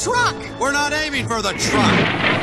truck. We're not aiming for the truck.